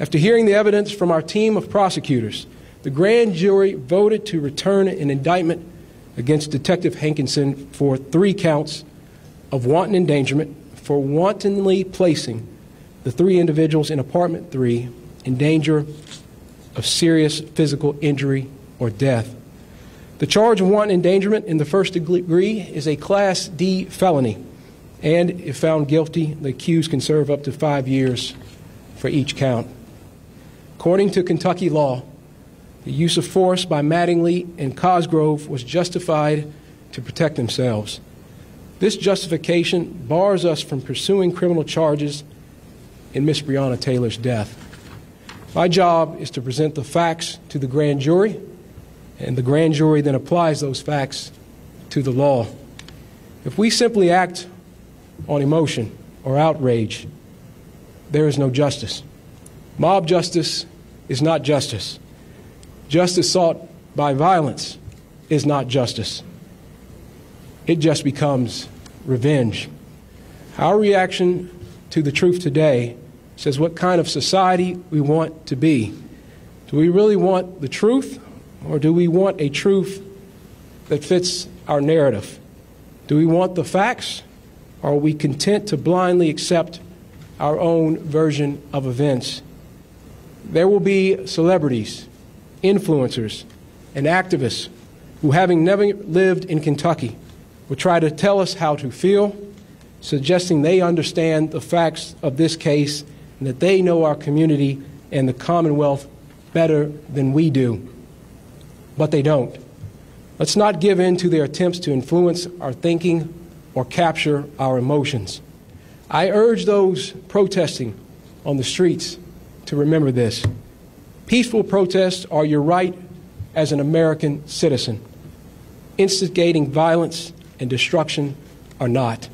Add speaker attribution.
Speaker 1: After hearing the evidence from our team of prosecutors, the grand jury voted to return an indictment against Detective Hankison for three counts of wanton endangerment for wantonly placing the three individuals in apartment three in danger of serious physical injury or death. The charge of wanton endangerment in the first degree is a Class D felony, and if found guilty, the accused can serve up to five years for each count. According to Kentucky law, the use of force by Mattingly and Cosgrove was justified to protect themselves. This justification bars us from pursuing criminal charges in Miss Breonna Taylor's death. My job is to present the facts to the grand jury, and the grand jury then applies those facts to the law. If we simply act on emotion or outrage, there is no justice. Mob justice is not justice. Justice sought by violence is not justice. It just becomes revenge. Our reaction to the truth today says what kind of society we want to be. Do we really want the truth, or do we want a truth that fits our narrative? Do we want the facts, or are we content to blindly accept our own version of events? There will be celebrities, influencers, and activists who, having never lived in Kentucky, will try to tell us how to feel, suggesting they understand the facts of this case and that they know our community and the Commonwealth better than we do. But they don't. Let's not give in to their attempts to influence our thinking or capture our emotions. I urge those protesting on the streets to remember this. Peaceful protests are your right as an American citizen. Instigating violence and destruction are not.